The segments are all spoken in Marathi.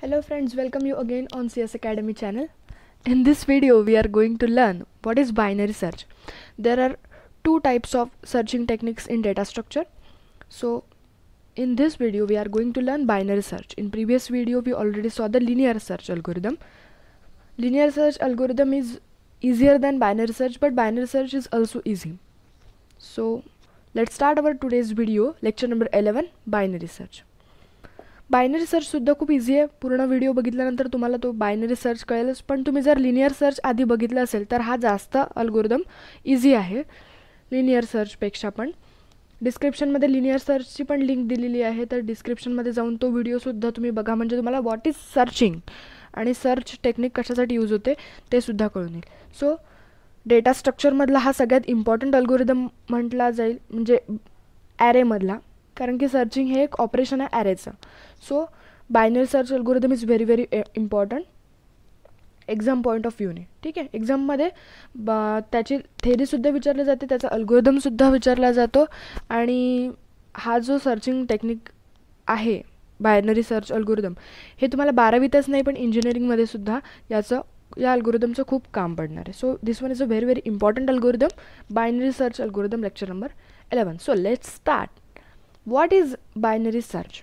Hello friends, welcome you again on CS Academy channel. In this video, we are going to learn what is binary search. There are two types of searching techniques in data structure. So in this video, we are going to learn binary search. In previous video, we already saw the linear search algorithm. Linear search algorithm is easier than binary search, but binary search is also easy. So let's start our today's video, lecture number 11, binary search. Binary सर्चसुद्धा खूप इझी आहे. पूर्ण व्हिडिओ बघितल्यानंतर तुम्हाला तो बायनरी सर्च कळेलच. पण तुम्ही जर लिनियर सर्च आधी बघितलं असेल तर हा जास्त अल्गोरिदम इझी आहे. लिनियर सर्चपेक्षा पण. डिस्क्रिप्शनमध्ये लिनियर सर्चची पण लिंक दिलेली आहे. तर डिस्क्रिप्शनमध्ये जाऊन तो व्हिडिओसुद्धा तुम्ही बघा. म्हणजे तुम्हाला व्हॉट इज सर्चिंग आणि सर्च टेक्निक कशासाठी यूज होते ते सुद्धा कळून येईल. सो डेटा स्ट्रक्चरमधला हा सगळ्यात इम्पॉर्टंट अल्गोरिदम म्हटला जाईल. म्हणजे ॲरेमधला कारण की सर्चिंग हे एक ऑपरेशन आहे ॲरेचं so binary search algorithm is very very important exam point of व्ह्यूने ठीक आहे? एक्झाममध्ये ब त्याची थेरीसुद्धा विचारली जाते त्याचा अल्गोरिदमसुद्धा विचारला जातो आणि हा जो सर्चिंग टेक्निक आहे बायनरी सर्च अल्गोरिदम हे तुम्हाला बारावीतच नाही पण इंजिनिअरिंगमध्ये सुद्धा याचं या अल्गोरिदमचं खूप काम पडणार आहे. So this one is a very very important algorithm binary search algorithm lecture number eleven so let's start what is binary search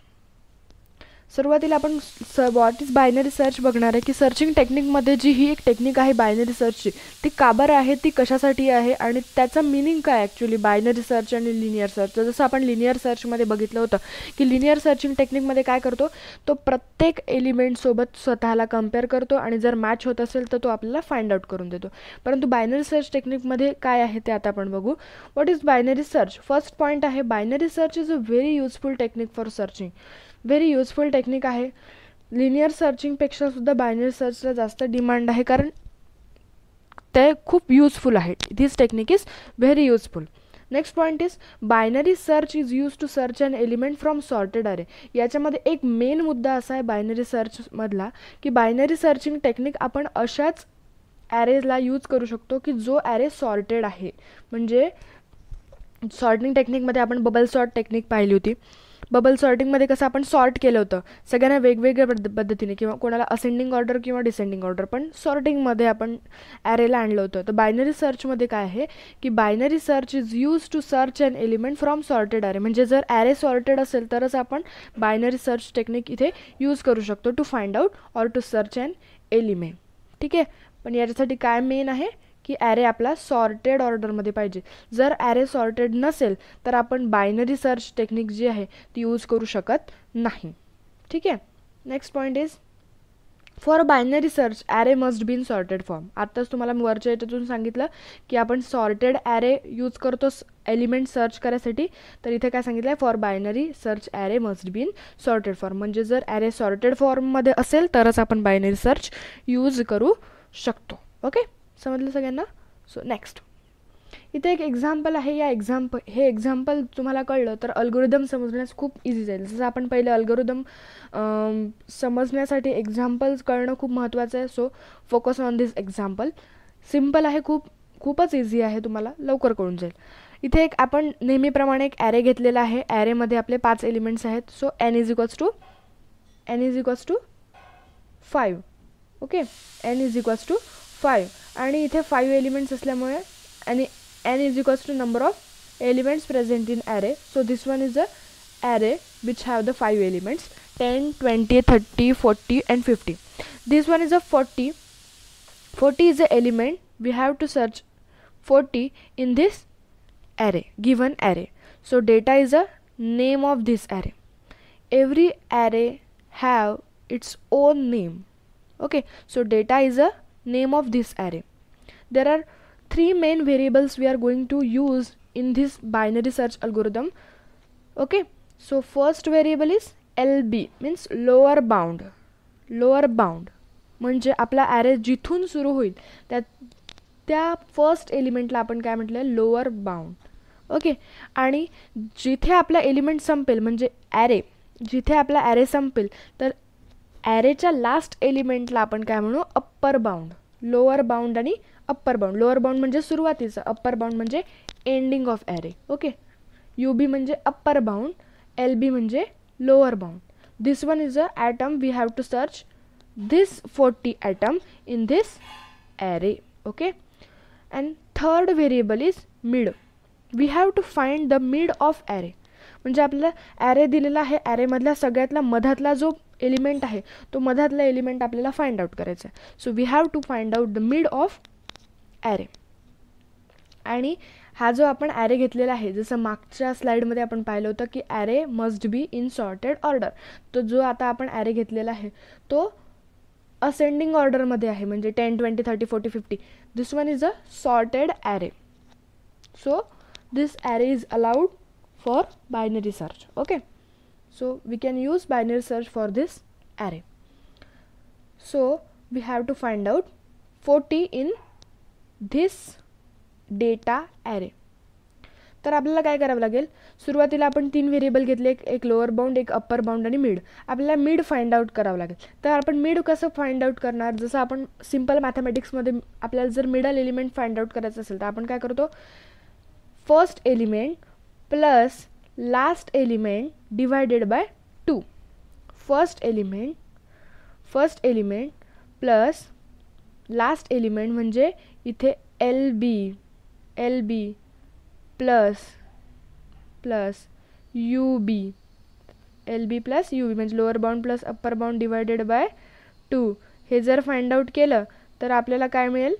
सुरुवातीला आपण स वॉट इज बायनरी सर्च बघणार आहे की सर्चिंग टेक्निकमध्ये जी ही एक टेक्निक आहे बायनरी सर्चची ती का बरं आहे ती कशासाठी आहे आणि त्याचा मिनिंग काय ॲक्च्युली बायनरी सर्च आणि लिनियर सर्च जसं आपण लिनियर सर्चमध्ये बघितलं होतं की लिनियर सर्चिंग टेक्निकमध्ये काय करतो? तो प्रत्येक एलिमेंटसोबत स्वतःला कंपेअर करतो आणि जर मॅच होत असेल तर तो आपल्याला फाइंड आउट करून देतो. परंतु बायनरी सर्च टेक्निकमध्ये काय आहे ते आता आपण बघू. What is binary search first point आहे binary search is a very useful technique for searching very useful technique आहे. लिनियर सर्चिंगपेक्षा सुद्धा बायनरी सर्चला जास्त डिमांड आहे. कारण ते खूप युजफुल आहे. This technique is very useful next point is binary search is use to search an element from sorted array याच्यामध्ये एक मेन मुद्दा असा आहे बायनरी सर्चमधला की बायनरी सर्चिंग टेक्निक आपण अशाच ॲरेजला यूज करू शकतो की जो ॲरे सॉर्टेड आहे. म्हणजे सॉर्टिंग टेक्निकमध्ये आपण बबल सॉर्ट टेक्निक पाहिली होती. बबल सॉर्टिंगमध्ये कसं आपण सॉर्ट केलं होतं. सगळ्यांना वेगवेगळ्या पद्ध पद्धतीने किंवा कोणाला असेंडिंग ऑर्डर किंवा डिसेंडिंग ऑर्डर पण सॉर्टिंगमध्ये आपण ॲरेला आणलं होतं. तर बायनरी सर्चमध्ये काय आहे? की binary search is use to search an element from sorted array म्हणजे जर ॲरे सॉर्टेड असेल तरच आपण बायनरी सर्च टेक्निक इथे यूज करू शकतो to find out or to search an element ठीक आहे? पण याच्यासाठी काय मेन आहे? की ॲरे आपला सॉर्टेड ऑर्डरमध्ये पाहिजे. जर ॲरे सॉर्टेड नसेल तर आपण बायनरी सर्च टेक्निक जी आहे ती यूज करू शकत नाही. ठीक आहे? Next point is for binary search array must been sorted form आत्ताच तुम्हाला मी वरच्या याच्यातून सांगितलं की आपण सॉर्टेड ॲरे यूज करतो एलिमेंट सर्च करायसाठी. तर इथे काय सांगितलं आहे for binary search array must been sorted form म्हणजे जर ॲरे सॉर्टेड फॉर्ममध्ये असेल तरच आपण बायनरी सर्च यूज करू शकतो. ओके समजलं सगळ्यांना? सो नेक्स्ट इथे एक एक्झाम्पल आहे. या एक्झाम्पल हे एक्झाम्पल तुम्हाला कळलं तर अल्गोरिदम समजण्यास खूप इझी जाईल. जसं आपण पहिले अल्गोरिदम समजण्यासाठी एक्झाम्पल्स कळणं खूप महत्त्वाचं आहे. So focus on this example simple आहे खूप खूपच इझी आहे तुम्हाला. लवकर कळून जाईल. इथे एक आपण नेहमीप्रमाणे एक ॲरे घेतलेला आहे. ॲरेमध्ये आपले पाच एलिमेंट्स आहेत. So N is equals to N is equals to five okay N is equals to five आणि इथे फाईव्ह एलिमेंट्स असल्यामुळे आणि N is equals to number of elements present in array so this one is a array which have the five elements ten twenty thirty forty and fifty this one is a forty forty is a element we have to search forty in this array given array so data is a name of this array every array have its own name okay. So data is a name of this array there are three main variables we are going to use in this binary search algorithm okay so first variable is lb means lower bound lower bound म्हणजे आपला ॲरे जिथून सुरू होईल त्या त्या फर्स्ट एलिमेंटला आपण काय म्हटलं आहे लोअर बाउंड ओके आणि जिथे आपला एलिमेंट संपेल म्हणजे ॲरे जिथे आपला ॲरे संपेल तर ॲरेच्या लास्ट एलिमेंटला आपण काय म्हणू? अप्पर बाउंड लोअर बाउंड आणि अप्पर बाउंड लोअर बाउंड म्हणजे सुरुवातीचं. अप्पर बाउंड म्हणजे ending of array okay U B म्हणजे अप्पर बाउंड एल बी म्हणजे lower bound this one is a atom we have to search this 40 atom in this array. Okay? And third variable is mid. We have to find the mid of array. म्हणजे आपल्याला ॲरे दिलेला आहे. ॲरेमधल्या सगळ्यातला मधातला जो एलिमेंट आहे तो मधातला एलिमेंट आपल्याला फाइंड आउट करायचा आहे. So we have to find out the mid of array आणि हा जो आपण ॲरे घेतलेला आहे जसं मागच्या स्लाईडमध्ये आपण पाहिलं होतं की array must be in sorted order तो जो आता आपण ॲरे घेतलेला आहे तो असेंडिंग ऑर्डरमध्ये आहे म्हणजे ten twenty thirty forty fifty this one is a sorted array so this array is allowed for binary search okay? So we can use binary search for this array. So we have to find out 40 in this data array तर आपल्याला काय करावं लागेल? सुरुवातीला आपण तीन व्हेरिएबल घेतले एक एक लोअर बाउंड एक अप्पर बाउंड आणि मिड आपल्याला मिड फाइंड आउट करावं लागेल. तर आपण मिड कसं फाइंड आउट करणार? जसं आपण सिंपल मॅथमॅटिक्समध्ये आपल्याला जर मिडल एलिमेंट फाइंड आउट करायचं असेल तर आपण काय करतो? First element plus last element divided by two first element first element plus last element म्हणजे इथे L B L B plus plus U B L B plus U B म्हणजे lower bound plus upper bound divided by two हे जर फाइंड आउट केलं तर आपल्याला काय मिळेल?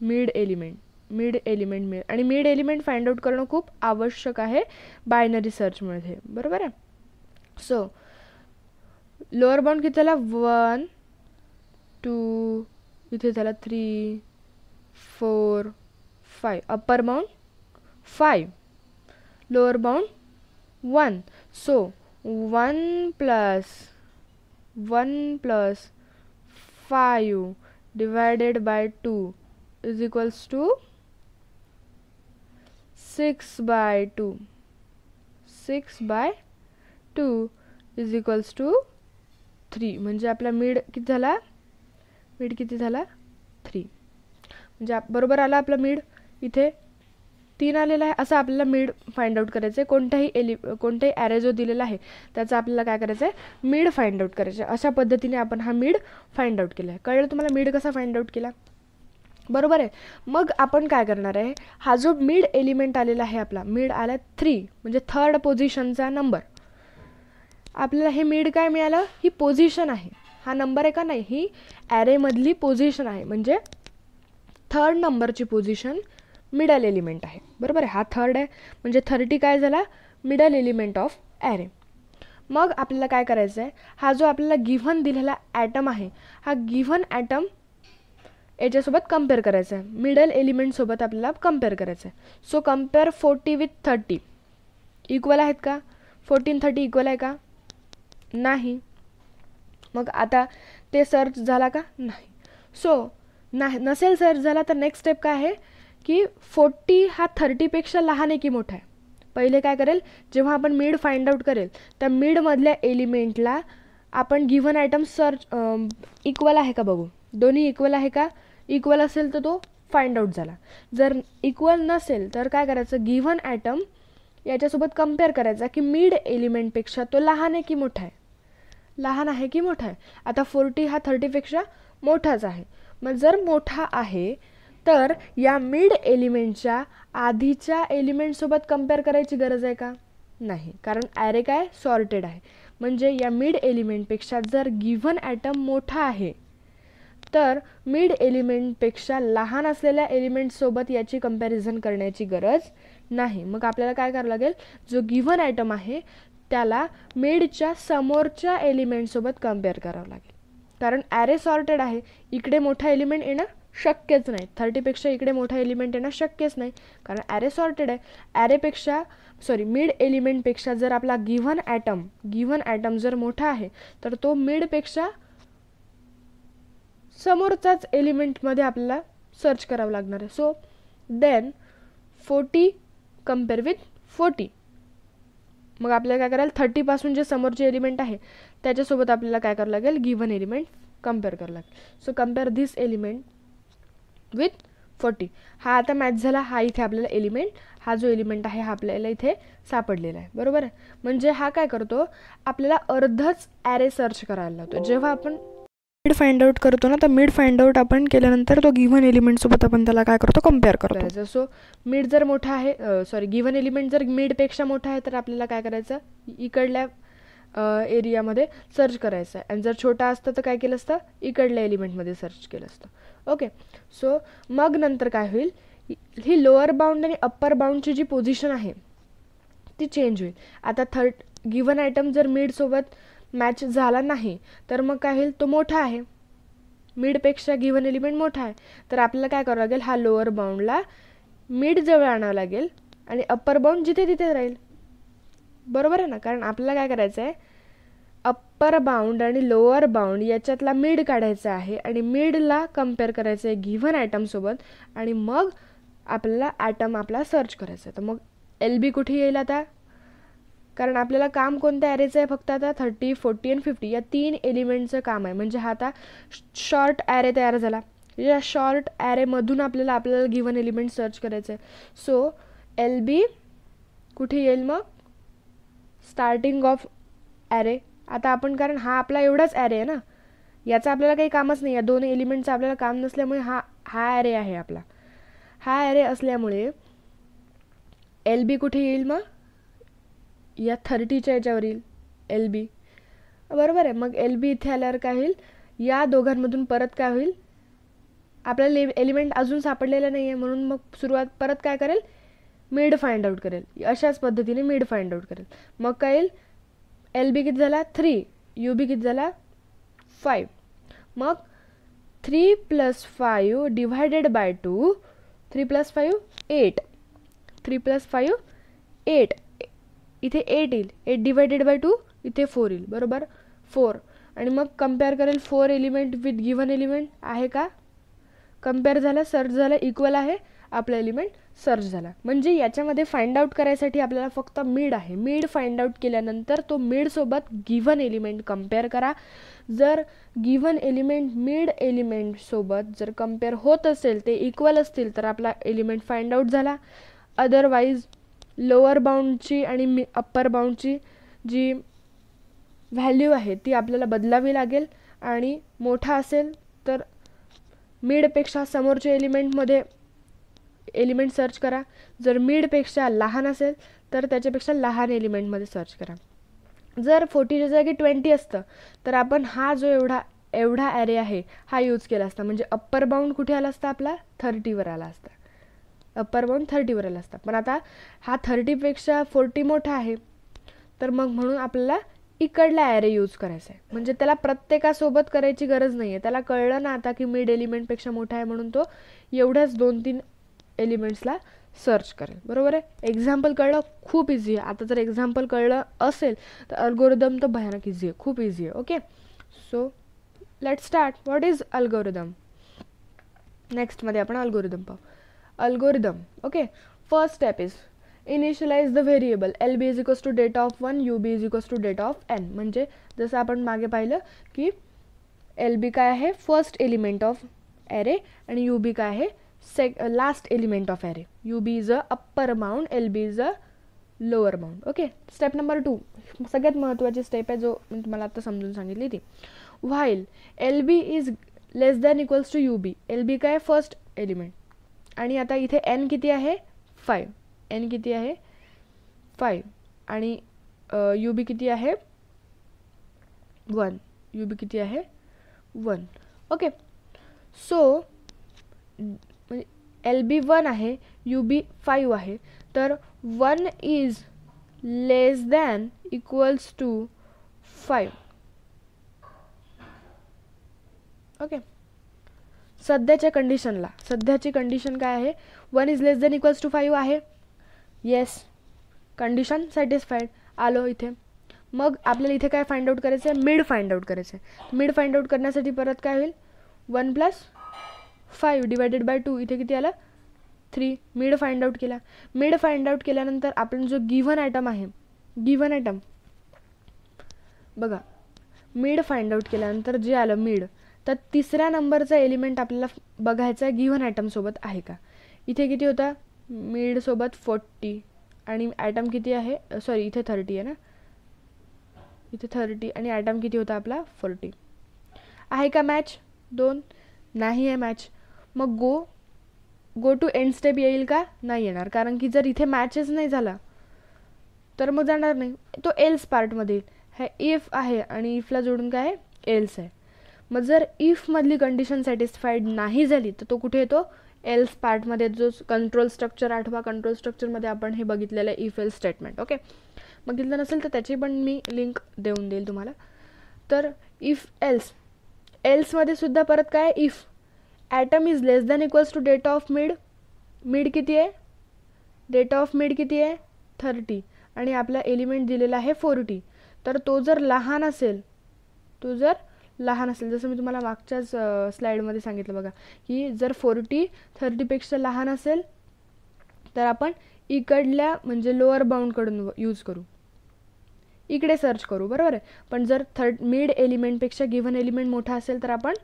मिड एलिमेंट मिड एलिमेंट मिळेल आणि मिड एलिमेंट फाइंड आउट करणं खूप आवश्यक आहे बायनरी सर्चमध्ये बरोबर आहे? सो लोअर बाउंड किती झाला? वन टू इथे झाला three four five upper bound five lower bound one so one plus one plus five divided by two is equals to six by two six by two is equals to three म्हणजे आपला मिड किती झाला? मिड किती झाला? थ्री म्हणजे बरोबर आला आपला मिड इथे तीन आलेला आहे. असं आपल्याला मिड फाइंड आउट करायचं आहे. कोणत्याही एलि कोणताही ॲरे जो दिलेला आहे त्याचा आपल्याला काय करायचं आहे? मिड फाइंड आउट करायचं आहे. अशा पद्धतीने आपण हा मिड फाइंड आउट केला आहे. कळलं तुम्हाला मिड कसा फाइंड आउट केला? बरोबर आहे. मग आपण काय करणार आहे? हा जो मिड एलिमेंट आलेला आहे आपला मिड आला थ्री म्हणजे थर्ड पोझिशनचा नंबर आपल्याला हे मिड काय मिळालं? ही पोझिशन आहे. हा नंबर आहे का नाही? ही ॲरेमधली पोझिशन आहे. म्हणजे थर्ड नंबरची पोझिशन मिडल एलिमेंट आहे. बरोबर आहे? हा थर्ड आहे. म्हणजे थर्टी काय झाला? मिडल एलिमेंट ऑफ ॲरे मग आपल्याला काय करायचं आहे हा जो आपल्याला गिव्हन दिलेला ॲटम आहे हा गिव्हन ॲटम याच्यासोबत कंपेअर करायचं आहे मिडल एलिमेंटसोबत आपल्याला कंपेअर करायचं आहे so compare forty with thirty equal आहेत का? फोर्टीन थर्टी इक्वल आहे का? नाही. मग आता ते सर्च झाला का? नाही. सो नाही नसेल सर्च झाला तर नेक्स्ट स्टेप काय आहे? की फोर्टी हा थर्टीपेक्षा लहान आहे की मोठा आहे? पहिले काय करेल? जेव्हा आपण मिड फाइंड आउट करेल त्या मिडमधल्या एलिमेंटला आपण गिव्हन आयटम सर्च इक्वल आहे का बघू? दोन्ही इक्वल आहे का? इक्वल असेल तर तो फाइंड आउट झाला. जर इक्वल नसेल तर काय करायचं? गिव्हन ॲटम याच्यासोबत कंपेअर करायचा की मिड एलिमेंटपेक्षा तो लहान आहे की मोठा आहे? लहान आहे की मोठा आहे? आता फोर्टी हा थर्टीपेक्षा मोठाच आहे. मग जर मोठा आहे तर या मिड एलिमेंटच्या आधीच्या एलिमेंटसोबत कंपेअर करायची गरज आहे का? नाही. कारण ॲरे काय? सॉर्टेड आहे. म्हणजे या मिड एलिमेंटपेक्षा जर गिव्हन ॲटम मोठा आहे तर मिड एलिमेंटपेक्षा लहान असलेल्या एलिमेंटसोबत याची कंपॅरिझन करण्याची गरज नाही. मग आपल्याला काय करावं लागेल? जो गिव्हन आयटम आहे त्याला मिडच्या समोरच्या एलिमेंटसोबत कंपेअर करावं लागेल. कारण ॲरे सॉर्टेड आहे. इकडे मोठा एलिमेंट येणं शक्यच नाही. थर्टीपेक्षा इकडे मोठा एलिमेंट येणं शक्यच नाही. कारण ॲरे सॉर्टेड आहे. ॲरेपेक्षा सॉरी मिड एलिमेंटपेक्षा जर आपला गिव्हन ॲटम गिव्हन ॲटम जर मोठा आहे तर तो मिडपेक्षा समोरचाच एलिमेंटमध्ये आपल्याला सर्च करावं लागणार आहे. So then forty compare with forty मग आपल्याला काय करायला थर्टीपासून जे समोरचे एलिमेंट आहे त्याच्यासोबत आपल्याला काय करावं लागेल? गिव्हन एलिमेंट कंपेअर करावं लागेल. So compare this element with forty हा आता मॅच झाला हा इथे आपल्याला एलिमेंट हा जो एलिमेंट आहे हा आपल्याला इथे सापडलेला आहे. बरोबर आहे? म्हणजे हा काय करतो? आपल्याला अर्धच ॲरे सर्च करायला लावतो. जेव्हा आपण मिड फाइंड आउट करतो ना तर मिड फाइंड आउट आपण केल्यानंतर तो गिव्हन एलिमेंटसोबत आपण त्याला काय करतो कंपेअर करतो. सो मिड जर मोठा आहे सॉरी गिव्हन एलिमेंट जर मिडपेक्षा मोठा आहे तर आपल्याला काय करायचं? इकडल्या एरियामध्ये सर्च करायचं आहे. आणि जर छोटा असतं तर काय केलं असतं? इकडल्या एलिमेंटमध्ये सर्च केलं असतं. ओके सो मग नंतर काय होईल? ही लोअर बाउंड आणि अप्पर बाउंडची जी पोझिशन आहे ती चेंज होईल. आता थर्ड गिव्हन आयटम जर मिडसोबत मॅच झाला नाही तर मग काय होईल? तो मोठा आहे. मिडपेक्षा गिव्हन एलिमेंट मोठा आहे. तर आपल्याला काय करावं लागेल? हा लोअर बाउंडला मिड जवळ आणावं लागेल आणि अप्पर बाउंड जिथे तिथे राहील. बरोबर आहे ना? कारण आपल्याला काय करायचं आहे अप्पर बाउंड आणि लोअर बाउंड याच्यातला मिड काढायचा आहे आणि मिडला कंपेअर करायचं आहे गिव्हन आयटमसोबत आणि मग आपल्याला ॲटम आपला सर्च करायचा आहे. तर मग एल बी कुठे येईल आता? कारण आपल्याला काम कोणत्या ॲरेचं आहे? फक्त आता थर्टी फोर्टी अँड फिफ्टी या तीन एलिमेंटचं काम आहे. म्हणजे हा आता शॉर्ट ॲरे तयार झाला. या शॉर्ट ॲरेमधून आपल्याला आपल्याला गिवन एलिमेंट सर्च करायचं आहे सो एल बी कुठे येईल मग? स्टार्टिंग ऑफ ॲरे आता आपण कारण हा आपला एवढाच ॲरे आहे ना? याचं आपल्याला काही कामच नाही. या दोन एलिमेंटचं आपल्याला काम नसल्यामुळे हा हा ॲरे आहे आपला. हा ॲरे असल्यामुळे एल बी कुठे येईल मग? या थर्टीच्या याच्यावर एल बी. बरोबर आहे. मग एल बी इथे आल्यावर काय होईल? या दोघांमधून परत काय होईल? आपल्याला एलिमेंट अजून सापडलेला नाही आहे म्हणून मग सुरुवात परत काय करेल? मिड फाइंड आउट करेल. अशाच पद्धतीने मिड फाइंड आउट करेल. मग काय येईल? एल बी किती झाला? थ्री यू बी किती झाला? फाईव्ह मग three plus five divided by two three plus five eight three plus five eight इथे एट येईल. एट डिवायडेड बाय टू इथे फोर येईल. बरोबर? फोर आणि मग कंपेअर करेल four element with given element आहे का? कंपेअर झालं सर्च झालं इक्वल आहे. आपला एलिमेंट सर्च झाला. म्हणजे याच्यामध्ये फाइंड आउट करायसाठी आपल्याला फक्त मिड आहे. मिड फाइंड आउट केल्यानंतर तो मिडसोबत गिव्हन एलिमेंट कंपेअर करा. जर गिव्हन एलिमेंट मिड एलिमेंटसोबत जर कंपेअर होत असेल ते इक्वल असतील तर आपला एलिमेंट फाइंड आउट झाला. अदरवाईज लोअर बाउंडची आणि मी अप्पर बाउंडची जी व्हॅल्यू आहे ती आपल्याला बदलावी लागेल. आणि मोठा असेल तर मिडपेक्षा समोरच्या एलिमेंटमध्ये एलिमेंट सर्च करा. जर मिडपेक्षा लहान असेल तर त्याच्यापेक्षा लहान एलिमेंटमध्ये सर्च करा. जर फोर्टीच्या जागी ट्वेंटी असतं तर आपण हा जो एवढा एवढा ॲरे आहे हा यूज केला असता. म्हणजे अप्पर बाउंड कुठे आला असता आपला? थर्टीवर आला असता. अप्पर बाउंड थर्टीवर आला असता पण आता हा थर्टीपेक्षा फोर्टी मोठा आहे. तर मग म्हणून आपल्याला इकडला ॲरे यूज करायचा आहे. म्हणजे त्याला प्रत्येकासोबत करायची गरज नाही आहे त्याला कळलं ना आता की मिड एलिमेंटपेक्षा मोठा आहे म्हणून तो एवढ्याच दोन तीन एलिमेंट्सला सर्च करेल. बरोबर आहे? एक्झाम्पल कळलं खूप इझी आहे. आता जर एक्झाम्पल कळलं असेल तर अल्गोरिदम तर भयानक इझी आहे. खूप इझी आहे. Okay so let start what is algorithm नेक्स्टमध्ये आपण अल्गोरिदम पाहू. Algorithm. Okay. First step is initialise the variable L B is equals to data of one U B is equals to data of N म्हणजे जसं आपण मागे पाहिलं की एल बी काय आहे? फर्स्ट एलिमेंट ऑफ ॲरे आणि यू बी काय आहे? सेक last element of array U B is a upper amount L B is a lower bound okay step number two सगळ्यात महत्त्वाची स्टेप आहे जो मी तुम्हाला आता समजून सांगितली ती. While L B is less than equals to U B L B काय फर्स्ट एलिमेंट आणि आता इथे एन किती आहे? फाईव्ह एन किती आहे? फाईव्ह आणि यू बी किती आहे? वन यू बी किती आहे? One okay so L B one आहे यू बी फाईव्ह आहे. तर one is less than equals to five okay सध्याच्या कंडिशनला सध्याची कंडिशन काय आहे? One is less than equals to five आहे. येस कंडिशन सॅटिस्फाईड आलो इथे. मग आपल्याला इथे काय फाइंड आउट करायचं आहे मिड फाइंड आउट करायचं आहे मिड फाइंड आउट करण्यासाठी परत काय होईल? One plus five divided by two इथे किती आलं? थ्री मिड फाइंड आउट केला. मिड फाइंड आउट केल्यानंतर आपण जो गिव्हन आयटम आहे गिव्हन आयटम बघा. मिड फाइंड आउट केल्यानंतर जे आलं मिड तर तिसऱ्या नंबरचा एलिमेंट आपल्याला बघायचा आहे गिव्हन ॲटमसोबत आहे का? इथे किती होता? मिडसोबत फोर्टी आणि ॲटम किती आहे? सॉरी इथे थर्टी आहे ना? इथे थर्टी आणि ॲटम किती होता आपला? फोर्टी आहे का मॅच दोन? नाही आहे मॅच मग go go to end step येईल का? नाही येणार. कारण की जर इथे मॅचच नाही झाला तर मग जाणार नाही. तो एल्स पार्टमध्ये येईल. हे इफ आहे आणि इफला जोडून काय आहे? एल्स आहे. मग जर इफमधली कंडिशन सॅटिस्फाईड नाही झाली तर तो कुठे येतो? एल्स पार्टमध्ये जो कंट्रोल स्ट्रक्चर आठवा कंट्रोल स्ट्रक्चरमध्ये आपण हे बघितलेलं आहे इफ एल स्टेटमेंट ओके बघितलं नसेल तर त्याची पण मी लिंक देऊन देईल तुम्हाला. तर इफ एल्स एल्समध्ये सुद्धा परत काय? If item is less than equals to date of mid mid किती आहे? डेट ऑफ मिड किती आहे? थर्टी आणि आपला एलिमेंट दिलेला आहे फोर्टी तर तो जर लहान असेल तो जर लहान असेल. जसं मी तुम्हाला मागच्याच स्लाईडमध्ये सांगितलं बघा की जर फोर्टी थर्टीपेक्षा लहान असेल तर आपण इकडल्या म्हणजे लोअर बाउंडकडून यूज करू. इकडे सर्च करू बरोबर आहे? पण जर थर्ड मिड एलिमेंटपेक्षा गिव्हन एलिमेंट मोठा असेल तर आपण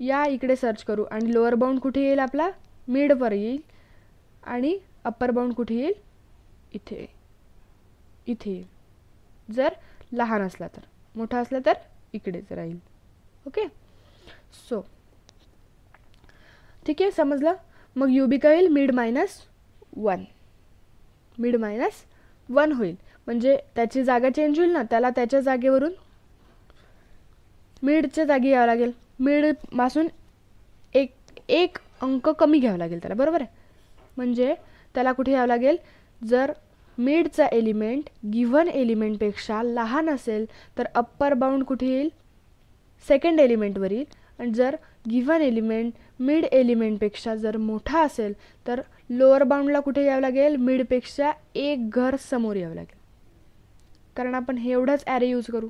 या इकडे सर्च करू आणि लोअर बाउंड कुठे येईल आपला? मिडवर येईल आणि अप्पर बाउंड कुठे येईल? इथे. इथे येईल. जर लहान असला तर. मोठा असला तर इकडेच राहील. ओके सो ठीक आहे समजलं? मग यू बी काय होईल? Mid minus one mid minus one होईल. म्हणजे त्याची जागा चेंज होईल ना त्याला त्याच्या जागेवरून मिडच्या जागी यावं लागेल. मिडपासून एक एक अंक कमी घ्यावा लागेल त्याला बरोबर आहे? म्हणजे त्याला कुठे यावं लागेल? जर मिडचा एलिमेंट गिव्हन एलिमेंटपेक्षा लहान असेल तर अप्पर बाउंड कुठे येईल? सेकंड एलिमेंटवर येईल आणि जर गिव्हन एलिमेंट मिड एलिमेंटपेक्षा जर मोठा असेल तर लोअर बाउंडला कुठे यावं लागेल? मिडपेक्षा एक घर समोर यावं लागेल. कारण आपण हे एवढंच ॲरे यूज करू.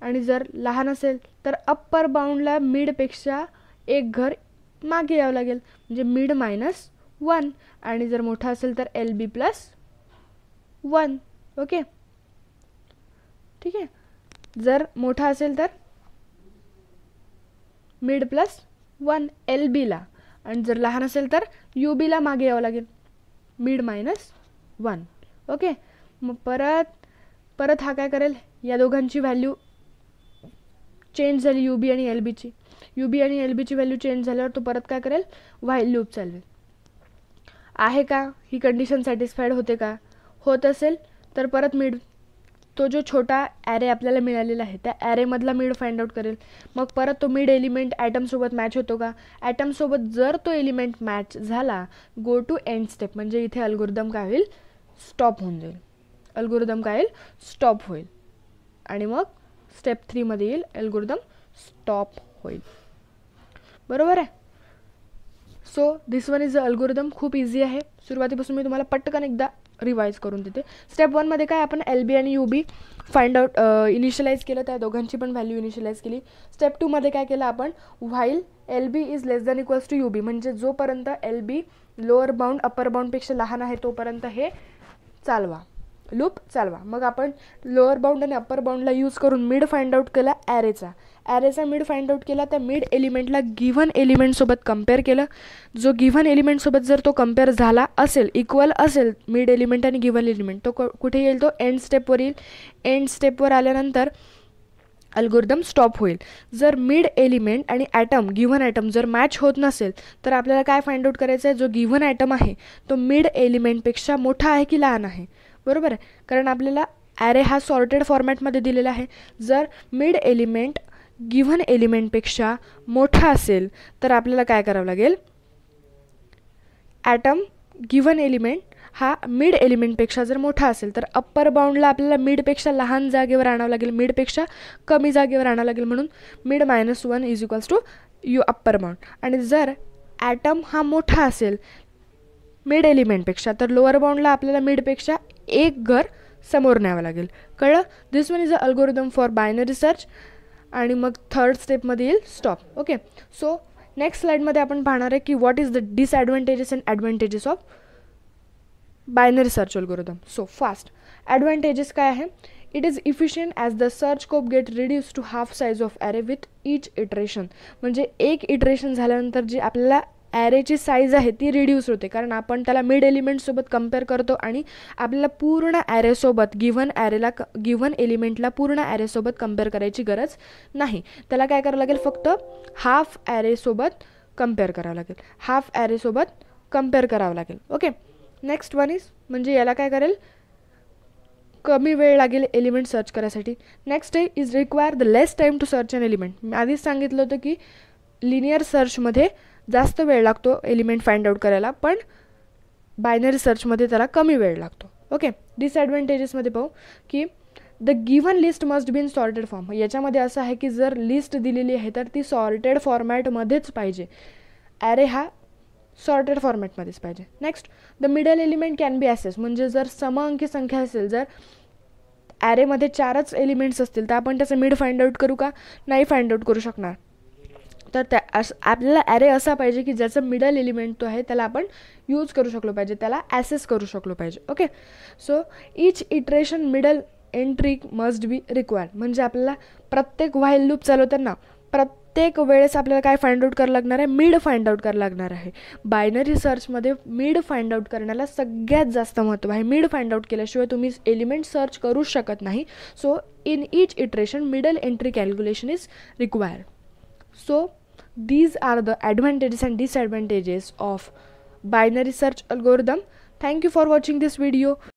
आणि जर लहान असेल तर अप्पर बाउंडला मिडपेक्षा एक घर मागे यावं लागेल. म्हणजे मिड मायनस वन आणि जर मोठा असेल तर L B plus one okay? ठीक आहे. जर मोठा असेल तर? मिड प्लस वन एल बीला आणि जर लहान असेल तर? यू बीला मागे यावं लागेल. Mid minus one okay? मग परत परत हा काय करेल? या दोघांची व्हॅल्यू चेंज झाली यू बी आणि एल बीची यू बी आणि एल बीची व्हॅल्यू चेंज झाल्यावर तो परत काय करेल? व्हाईल लूप चालवेल. आहे का? ही कंडिशन सॅटिस्फाईड होते का? होत असेल तर परत मिड तो जो छोटा ॲरे आपल्याला मिळालेला आहे त्या ॲरेमधला मिड फाइंड आउट करेल. मग परत तो मिड एलिमेंट ॲटमसोबत मॅच होतो का? ॲटमसोबत जर तो एलिमेंट मॅच झाला गो टू एंड स्टेप म्हणजे इथे अल्गोरिदम काय होईल? स्टॉप होऊन जाईल. अल्गोरिदम काय येईल स्टॉप होईल. आणि मग स्टेप थ्रीमध्ये येईल अल्गोरिदम स्टॉप होईल. बरोबर आहे? So this one is a algorithm खूप इझी आहे. सुरुवातीपासून मी तुम्हाला पटकन एकदा रिवाईज करून देते. स्टेप वनमध्ये काय आपण एल बी आणि U B find out initialize केलं त्या दोघांची पण व्हॅल्यू इनिशियलाइज केली. स्टेप टूमध्ये काय केलं आपण while L B is less than equals to U B म्हणजे जोपर्यंत L B lower bound upper बाउंडपेक्षा लहान आहे तोपर्यंत हे चालवा. लूप चालवा. मग आपण लोअर बाउंड आणि अप्पर बाउंडला यूज करून मिड फाइंड आउट केला ॲरेचा ॲरेचा मिड फाइंड आउट केला त्या मिड एलिमेंटला गिव्हन एलिमेंटसोबत कंपेअर केलं. जो गिव्हन एलिमेंटसोबत जर तो कंपेअर झाला असेल इक्वल असेल मिड एलिमेंट आणि गिव्हन एलिमेंट तो कुठे येईल तो? एंड स्टेपवर येईल. एंड स्टेपवर आल्यानंतर अल्गोरिदम स्टॉप होईल. जर मिड एलिमेंट आणि ॲटम गिव्हन ॲटम जर मॅच होत नसेल तर आपल्याला काय फाइंड आउट करायचं आहे जो गिव्हन ॲटम आहे तो मिड एलिमेंटपेक्षा मोठा आहे की लहान आहे? बरोबर आहे. कारण आपल्याला ॲरे हा सॉर्टेड फॉर्मॅटमध्ये दिलेला आहे. जर मिड एलिमेंट गिव्हन एलिमेंटपेक्षा मोठा असेल तर आपल्याला काय करावं लागेल? ॲटम गिव्हन एलिमेंट हा मिड एलिमेंटपेक्षा जर मोठा असेल तर अप्पर बाउंडला आपल्याला मिडपेक्षा लहान जागेवर आणावं लागेल. मिडपेक्षा कमी जागेवर आणावं लागेल म्हणून mid minus one is equals to U upper bound आणि जर ॲटम हा मोठा असेल मिड एलिमेंटपेक्षा तर लोअर बाउंडला आपल्याला मिडपेक्षा एक घर समोर न्यावं लागेल. कळलं? This one is a algorithm for binary search आणि मग थर्ड स्टेपमध्ये येईल स्टॉप ओके सो नेक्स्ट स्लाईडमध्ये आपण पाहणार आहे की what is the disadvantages and advantages of binary search algorithm so fast advantages काय आहे? It is efficient as the search scope get reduce to half size of array with each iteration म्हणजे एक इटरेशन झाल्यानंतर जी आपल्याला ॲरेची साईज आहे ती रिड्यूस होते. कारण आपण त्याला मिड एलिमेंटसोबत कंपेअर करतो आणि आपल्याला पूर्ण ॲरेसोबत गिव्हन ॲरेला क गिव्हन एलिमेंटला पूर्ण ॲरेसोबत कंपेअर करायची गरज नाही. त्याला काय करावं लागेल? फक्त हाफ ॲरेसोबत कंपेअर करावं लागेल. हाफ ॲरेसोबत कंपेअर करावं लागेल. ओके नेक्स्ट वन इज म्हणजे याला काय करेल? कमी वेळ लागेल एलिमेंट सर्च करायसाठी. Next day is require the less time to search an element मी आधीच सांगितलं होतं की लिनियर सर्चमध्ये जास्त वेळ लागतो एलिमेंट फाइंड आउट करायला पण बायनरी सर्चमध्ये त्याला कमी वेळ लागतो. ओके? डिसॲडव्हान्टेजेसमध्ये पाहू की the given list must been sorted form याच्यामध्ये असं आहे की जर लिस्ट दिलेली आहे तर ती सॉर्टेड फॉर्मॅटमध्येच पाहिजे. ॲरे हा सॉर्टेड फॉर्मॅटमध्येच पाहिजे. Next the middle element can be access म्हणजे जर समअंकी संख्या असेल जर ॲरेमध्ये चारच एलिमेंट्स असतील तर आपण त्याचं मिड फाइंड आउट करू का? नाही फाइंड आउट करू शकणार. तर त्या असं आपल्याला ॲरे असा पाहिजे की ज्याचं मिडल एलिमेंट तो आहे त्याला आपण यूज करू शकलो पाहिजे त्याला ॲसेस करू शकलो पाहिजे okay so each iteration middle entry must be required म्हणजे आपल्याला प्रत्येक व्हाईल लूप चालवताना प्रत्येक वेळेस आपल्याला काय फाइंड आउट करावं लागणार आहे? मिड फाइंड आउट करावं लागणार आहे. बायनरी सर्चमध्ये मिड फाइंड आउट करण्याला सगळ्यात जास्त महत्त्व आहे. मिड फाइंड आउट केल्याशिवाय तुम्ही एलिमेंट सर्च करू शकत नाही. So in each iteration middle entry calculation is required so these are the advantages and disadvantages of binary search algorithm. Thank you for watching this video